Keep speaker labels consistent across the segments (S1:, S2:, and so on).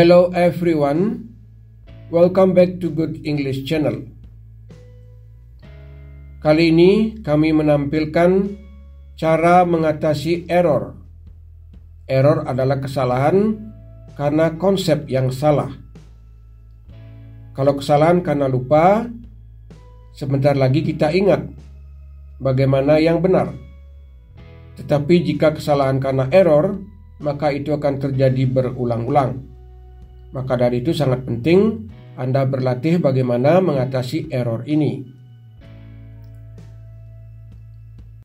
S1: Hello everyone, welcome back to Good English Channel. Kali ini kami menampilkan cara mengatasi error. Error adalah kesalahan karena konsep yang salah. Kalau kesalahan karena lupa, sebentar lagi kita ingat bagaimana yang benar. Tetapi jika kesalahan karena error, maka itu akan terjadi berulang-ulang. Maka dari itu sangat penting Anda berlatih bagaimana mengatasi error ini.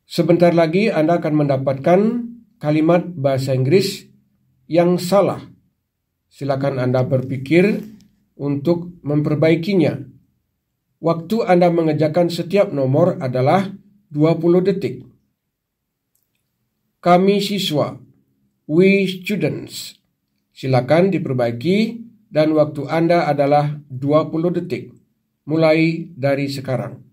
S1: Sebentar lagi Anda akan mendapatkan kalimat bahasa Inggris yang salah. Silakan Anda berpikir untuk memperbaikinya. Waktu Anda mengerjakan setiap nomor adalah 20 detik. Kami siswa, we students, Silakan diperbaiki dan waktu Anda adalah 20 detik mulai dari sekarang.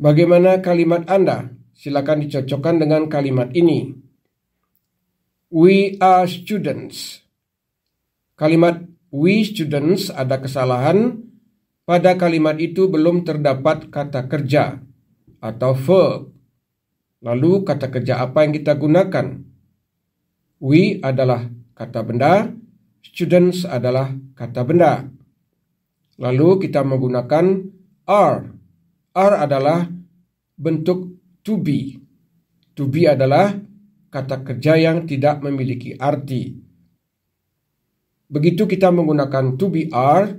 S1: Bagaimana kalimat Anda? Silakan dicocokkan dengan kalimat ini. We are students. Kalimat we students ada kesalahan. Pada kalimat itu belum terdapat kata kerja atau verb. Lalu kata kerja apa yang kita gunakan? We adalah kata benda, students adalah kata benda. Lalu kita menggunakan are. Are adalah bentuk to be. To be adalah kata kerja yang tidak memiliki arti. Begitu kita menggunakan to be are,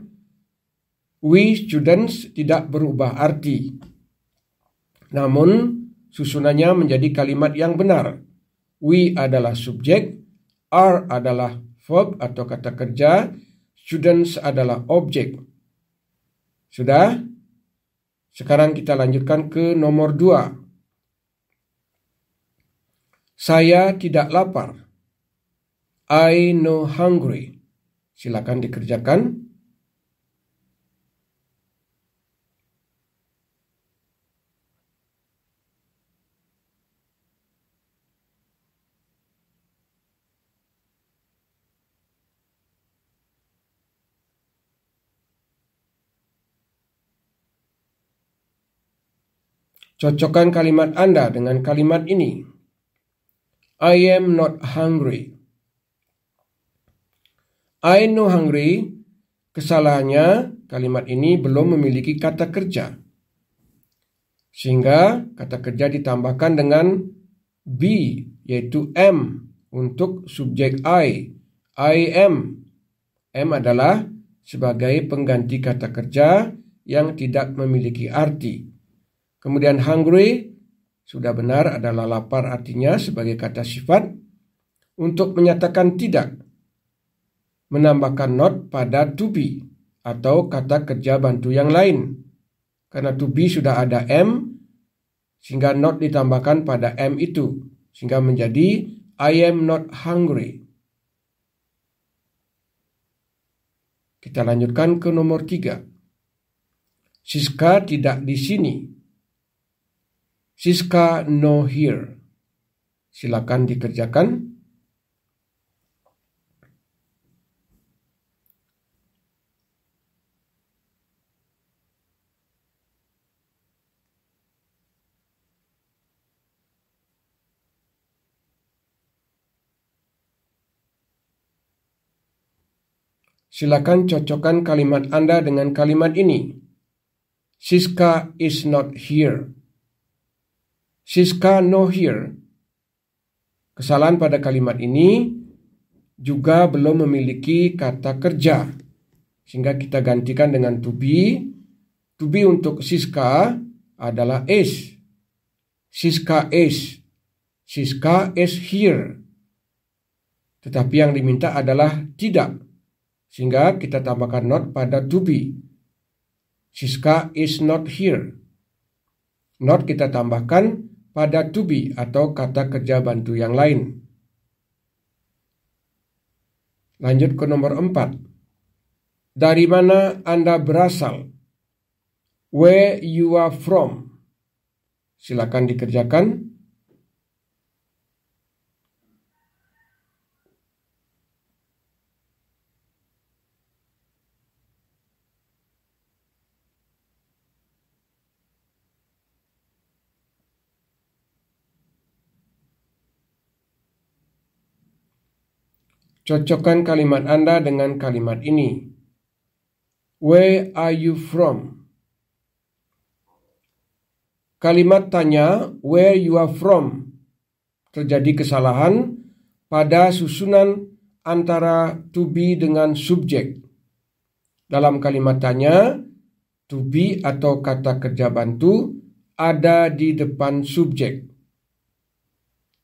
S1: we students tidak berubah arti. Namun, susunannya menjadi kalimat yang benar. We adalah subjek, are adalah verb atau kata kerja, students adalah objek. Sudah? Sekarang kita lanjutkan ke nomor dua. Saya tidak lapar. I no hungry. Silakan dikerjakan. Cocokkan kalimat Anda dengan kalimat ini. I am not hungry. I no hungry, kesalahannya kalimat ini belum memiliki kata kerja. Sehingga kata kerja ditambahkan dengan be, yaitu am, untuk subjek I. I am. M adalah sebagai pengganti kata kerja yang tidak memiliki arti. Kemudian hungry sudah benar adalah lapar artinya sebagai kata sifat untuk menyatakan tidak. Menambahkan not pada to be atau kata kerja bantu yang lain. Karena to be sudah ada am sehingga not ditambahkan pada am itu sehingga menjadi I am not hungry. Kita lanjutkan ke nomor tiga. Siska tidak di sini. Siska no here. Silakan dikerjakan. Silakan cocokkan kalimat Anda dengan kalimat ini. Siska is not here. Siska no here. Kesalahan pada kalimat ini juga belum memiliki kata kerja. Sehingga kita gantikan dengan to be. To be untuk Siska adalah is. Siska is. Siska is here. Tetapi yang diminta adalah tidak. Sehingga kita tambahkan not pada to be. Siska is not here. Not kita tambahkan pada to be atau kata kerja bantu yang lain. Lanjut ke nomor empat. Dari mana Anda berasal? Where you are from? Silakan dikerjakan. Cocokkan kalimat Anda dengan kalimat ini. Where are you from? Kalimat tanya where you are from terjadi kesalahan pada susunan antara to be dengan subjek. Dalam kalimat tanya, to be atau kata kerja bantu ada di depan subjek.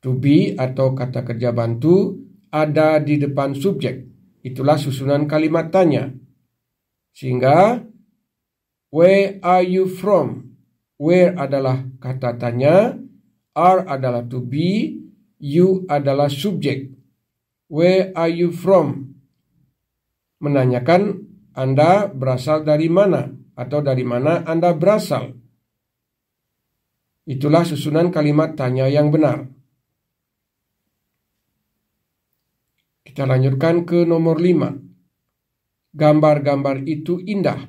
S1: To be atau kata kerja bantu ada di depan subjek. Itulah susunan kalimat tanya. Sehingga where are you from? Where adalah kata tanya, are adalah to be, you adalah subjek. Where are you from? Menanyakan Anda berasal dari mana atau dari mana Anda berasal. Itulah susunan kalimat tanya yang benar. Kita lanjutkan ke nomor 5. Gambar-gambar itu indah.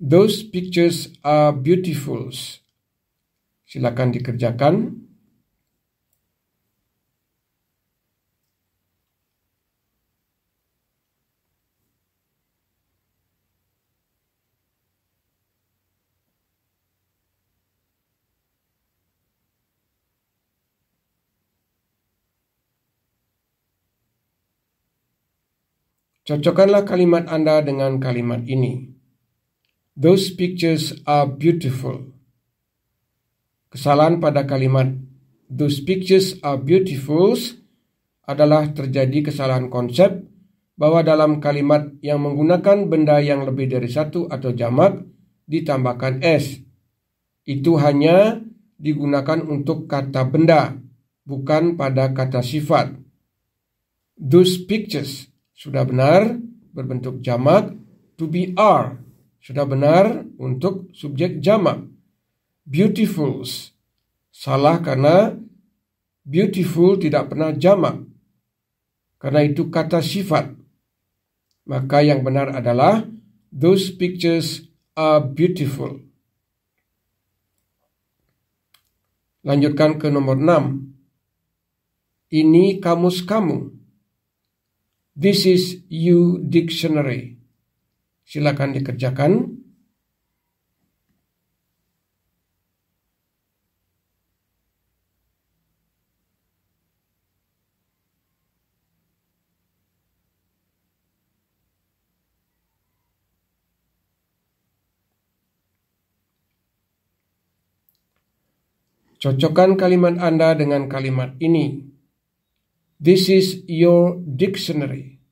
S1: Those pictures are beautiful. Silakan dikerjakan. Cocokkanlah kalimat Anda dengan kalimat ini. Those pictures are beautiful. Kesalahan pada kalimat those pictures are beautiful adalah terjadi kesalahan konsep bahwa dalam kalimat yang menggunakan benda yang lebih dari satu atau jamak ditambahkan s. Itu hanya digunakan untuk kata benda, bukan pada kata sifat. Those pictures sudah benar berbentuk jamak to be are. Sudah benar untuk subjek jamak. Beautifuls. Salah karena beautiful tidak pernah jamak. Karena itu kata sifat. Maka yang benar adalah those pictures are beautiful. Lanjutkan ke nomor 6 ini kamus kamu This is you dictionary. Silakan dikerjakan. Cocokkan kalimat Anda dengan kalimat ini. This is your dictionary.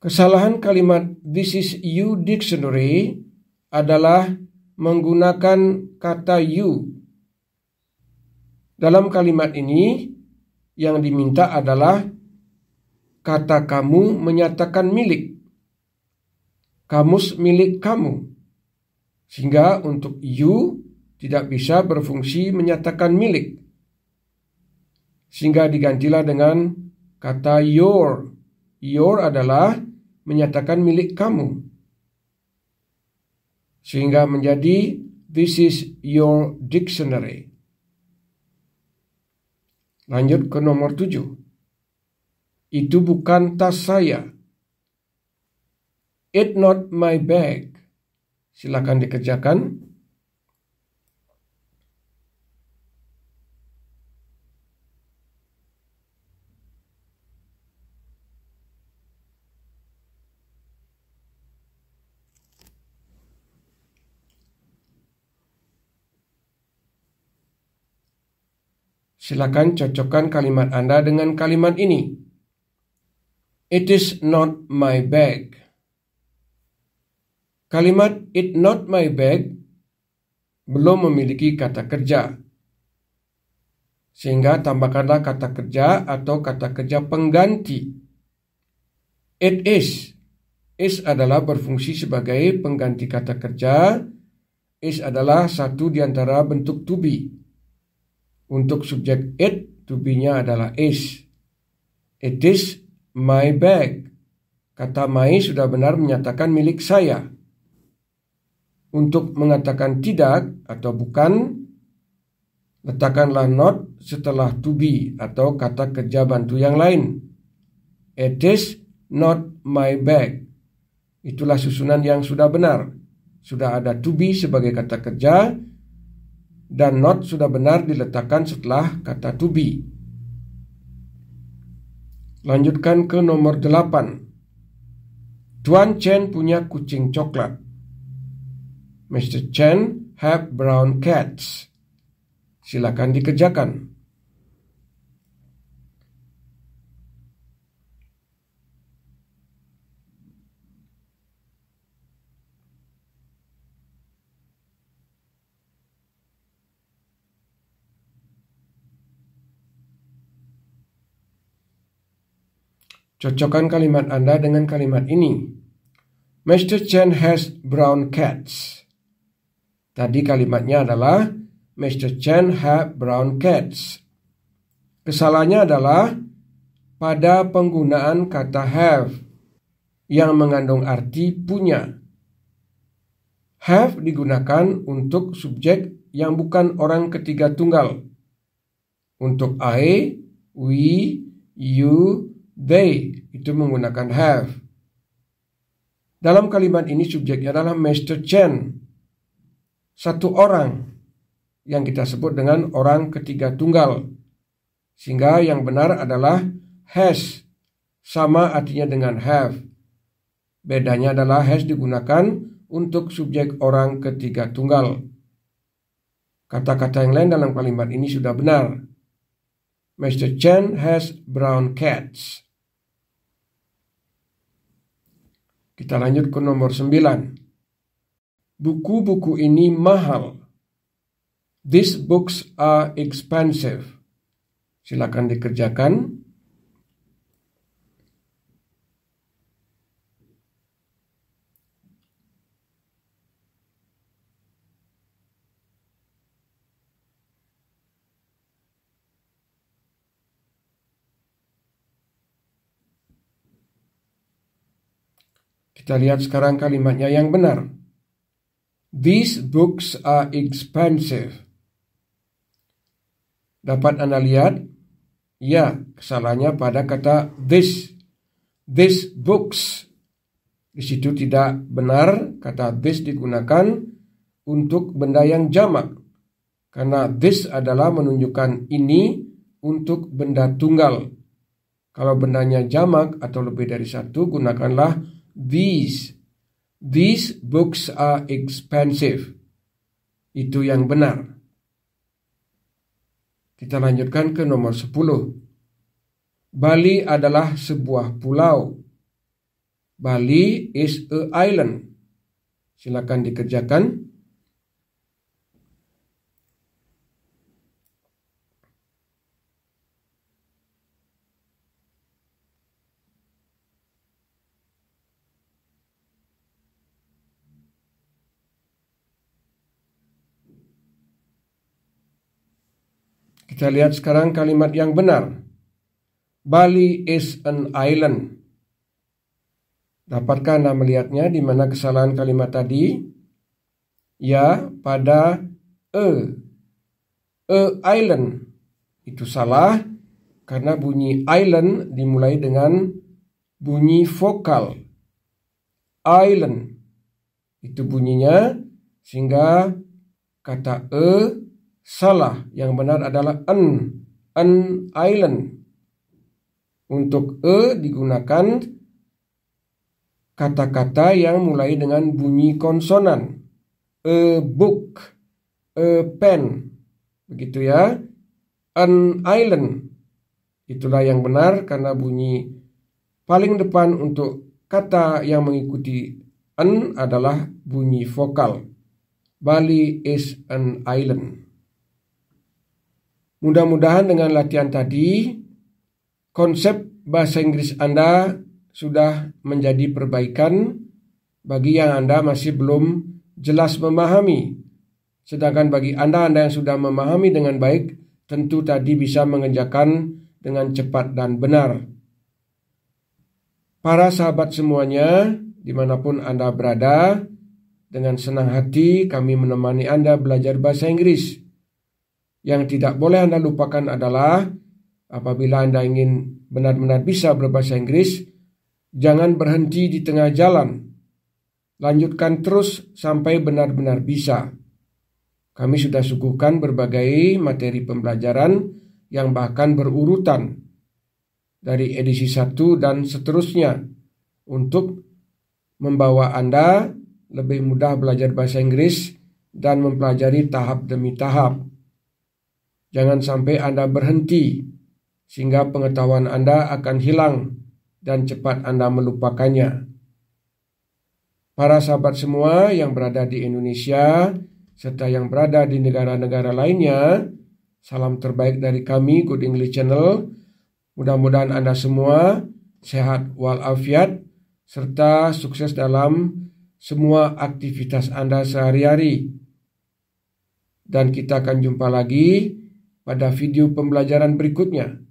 S1: Kesalahan kalimat this is you dictionary adalah menggunakan kata you. Dalam kalimat ini yang diminta adalah kata kamu menyatakan milik. Kamus milik kamu. Sehingga untuk you tidak bisa berfungsi menyatakan milik sehingga digantilah dengan kata your. Your adalah menyatakan milik kamu. Sehingga menjadi this is your dictionary. Lanjut ke nomor tujuh. Itu bukan tas saya. It not my bag. Silakan dikerjakan. Silakan cocokkan kalimat Anda dengan kalimat ini. It is not my bag. Kalimat it not my bag belum memiliki kata kerja. Sehingga tambahkanlah kata kerja atau kata kerja pengganti. It is. Is adalah berfungsi sebagai pengganti kata kerja. Is adalah satu di antara bentuk to be. Untuk subjek it, to be-nya adalah is. It is my bag. Kata my sudah benar menyatakan milik saya. Untuk mengatakan tidak atau bukan, Letakkanlah not setelah to be atau kata kerja bantu yang lain. It is not my bag. Itulah susunan yang sudah benar. Sudah ada to be sebagai kata kerja dan not sudah benar diletakkan setelah kata to be. Lanjutkan ke nomor 8. Tuan Chen punya kucing coklat. Mr. Chen have brown cats. Silakan dikerjakan. Cocokkan kalimat Anda dengan kalimat ini. Mr. Chen has brown cats. Tadi kalimatnya adalah Mr. Chen have brown cats. Kesalahannya adalah pada penggunaan kata have yang mengandung arti punya. Have digunakan untuk subjek yang bukan orang ketiga tunggal. Untuk I, we, you, they itu menggunakan have. Dalam kalimat ini subjeknya adalah Mr. Chen. Satu orang yang kita sebut dengan orang ketiga tunggal. Sehingga yang benar adalah has, sama artinya dengan have. Bedanya adalah has digunakan untuk subjek orang ketiga tunggal. Kata-kata yang lain dalam kalimat ini sudah benar. Mr. Chen has brown cats. Kita lanjut ke nomor 9. Buku-buku ini mahal. These books are expensive. Silakan dikerjakan. Kita lihat sekarang kalimatnya yang benar. These books are expensive. Dapat Anda lihat? Ya, kesalahannya pada kata this. This books. Di situ tidak benar kata this digunakan untuk benda yang jamak. Karena this adalah menunjukkan ini untuk benda tunggal. Kalau bendanya jamak atau lebih dari satu, gunakanlah these. These books are expensive. Itu yang benar. Kita lanjutkan ke nomor 10. Bali adalah sebuah pulau. Bali is a island. Silakan dikerjakan. Kita lihat sekarang kalimat yang benar. Bali is an island. Dapatkah Anda melihatnya di mana kesalahan kalimat tadi? Ya, pada e. E island. Itu salah karena bunyi island dimulai dengan bunyi vokal. Island. Itu bunyinya sehingga kata e salah. Yang benar adalah an, an island. Untuk e digunakan kata-kata yang mulai dengan bunyi konsonan. A book, a pen. Begitu ya. An island. Itulah yang benar karena bunyi paling depan untuk kata yang mengikuti an adalah bunyi vokal. Bali is an island. Mudah-mudahan dengan latihan tadi, konsep bahasa Inggris Anda sudah menjadi perbaikan bagi yang Anda masih belum jelas memahami. Sedangkan bagi Anda, Anda yang sudah memahami dengan baik, tentu tadi bisa mengerjakan dengan cepat dan benar. Para sahabat semuanya, di mana pun Anda berada, dengan senang hati kami menemani Anda belajar bahasa Inggris. Yang tidak boleh Anda lupakan adalah apabila Anda ingin benar-benar bisa berbahasa Inggris, jangan berhenti di tengah jalan. Lanjutkan terus sampai benar-benar bisa. Kami sudah suguhkan berbagai materi pembelajaran yang bahkan berurutan dari edisi 1 dan seterusnya untuk membawa Anda lebih mudah belajar bahasa Inggris dan mempelajari tahap demi tahap. Jangan sampai Anda berhenti, sehingga pengetahuan Anda akan hilang dan cepat Anda melupakannya. Para sahabat semua yang berada di Indonesia serta yang berada di negara-negara lainnya, salam terbaik dari kami Good English Channel. Mudah-mudahan Anda semua sehat walafiat serta sukses dalam semua aktivitas Anda sehari-hari. Dan kita akan jumpa lagi pada video pembelajaran berikutnya.